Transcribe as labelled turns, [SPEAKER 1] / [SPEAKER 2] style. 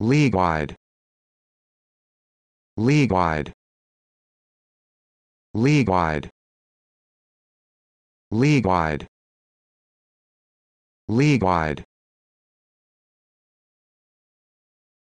[SPEAKER 1] League-wide. League-wide. League-wide. League-wide. League-wide.